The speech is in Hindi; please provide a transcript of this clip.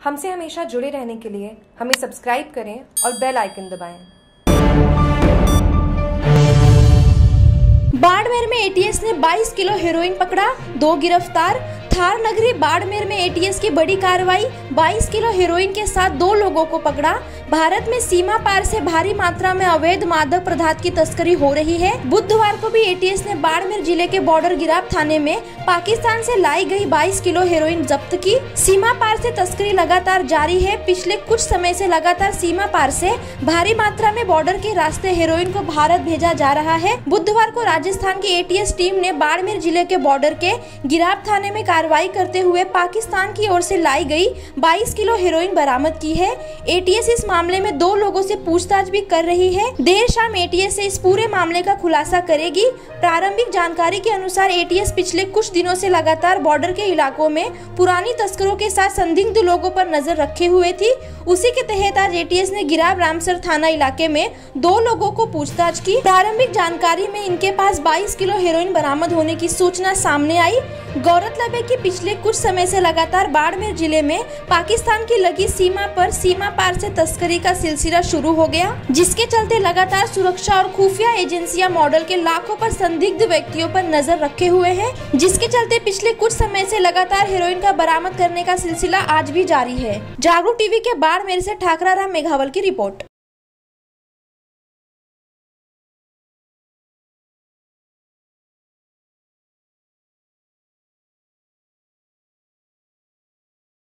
हमसे हमेशा जुड़े रहने के लिए हमें सब्सक्राइब करें और बेल आइकन दबाएँ। बाड़मेर में एटीएस ने 22 किलो हेरोइन पकड़ा, दो गिरफ़्तार थार नगरी बाड़मेर में एटीएस की बड़ी कार्रवाई 22 किलो हेरोइन के साथ दो लोगों को पकड़ा। भारत में सीमा पार से भारी मात्रा में अवैध मादक पदार्थ की तस्करी हो रही है। बुधवार को भी एटीएस ने बाड़मेर ज़िले के बॉर्डर गिराब थाने में पाकिस्तान से लाई गई 22 किलो हेरोइन जब्त की। सीमा पार से तस्करी लगातार जारी है। पिछले कुछ समय से लगातार सीमा पार से भारी मात्रा में बॉर्डर के रास्ते हेरोइन को भारत भेजा जा रहा है। बुधवार को राजस्थान की एटीएस टीम ने बाड़मेर ज़िले के बॉर्डर के गिराब थाने में कार्रवाई करते हुए पाकिस्तान की ओर से लाई गई 22 किलो हेरोइन बरामद की है। एटीएस इस मामले में दो लोगों से पूछताछ भी कर रही है। देर शाम एटीएस से इस पूरे मामले का खुलासा करेगी। प्रारंभिक जानकारी के अनुसार एटीएस पिछले कुछ दिनों से लगातार बॉर्डर के इलाकों में पुरानी तस्करों के साथ संदिग्ध लोगों पर नज़र रखे हुए थी। उसी के तहत आज एटीएस ने गिराव रामसर थाना इलाके में दो लोगों को पूछताछ की। प्रारंभिक जानकारी में इनके पास 22 किलो हेरोइन बरामद होने की सूचना सामने आई। गौरतलब है कि पिछले कुछ समय से लगातार बाड़मेर ज़िले में पाकिस्तान की लगी सीमा पर सीमा पार से तस्करी का सिलसिला शुरू हो गया, जिसके चलते लगातार सुरक्षा और खुफिया एजेंसियाँ मॉडल के लाखों पर संदिग्ध व्यक्तियों पर नज़र रखे हुए हैं, जिसके चलते पिछले कुछ समय से लगातार हेरोइन का बरामद करने का सिलसिला आज भी जारी है। जागरूक टीवी के बाड़मेर से ठाकरा राम मेघावल की रिपोर्ट।